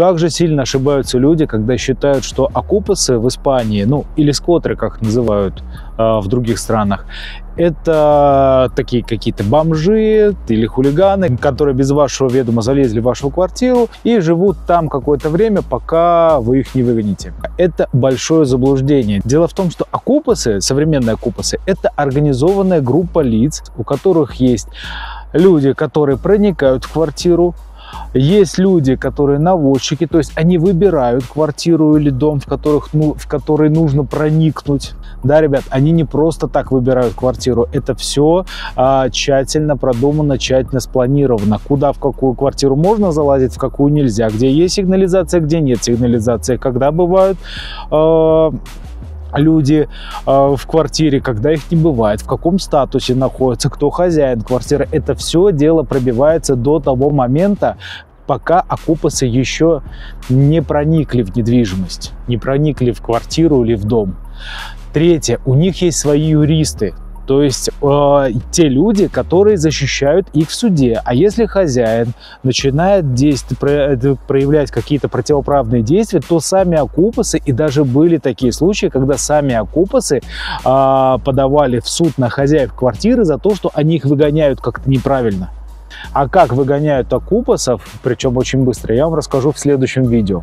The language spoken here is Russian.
Как же сильно ошибаются люди, когда считают, что окупасы в Испании, ну или скотры, как называют э, в других странах, это такие какие-то бомжи или хулиганы, которые без вашего ведома залезли в вашу квартиру и живут там какое-то время, пока вы их не выгоните. Это большое заблуждение. Дело в том, что окупасы, современные окупасы, это организованная группа лиц, у которых есть люди, которые проникают в квартиру, есть люди, которые наводчики, то есть они выбирают квартиру или дом, в, которых, ну, в который нужно проникнуть. Да, ребят, они не просто так выбирают квартиру, это все а, тщательно продумано, тщательно спланировано. Куда, в какую квартиру можно залазить, в какую нельзя, где есть сигнализация, где нет сигнализации, когда бывают... А, люди э, в квартире, когда их не бывает, в каком статусе находятся, кто хозяин квартиры. Это все дело пробивается до того момента, пока окупасы еще не проникли в недвижимость, не проникли в квартиру или в дом. Третье, у них есть свои юристы, то есть э, те люди, которые защищают их в суде. А если хозяин начинает действовать, про, проявлять какие-то противоправные действия, то сами окупасы, и даже были такие случаи, когда сами окупасы э, подавали в суд на хозяев квартиры за то, что они их выгоняют как-то неправильно. А как выгоняют окупасов, причем очень быстро, я вам расскажу в следующем видео.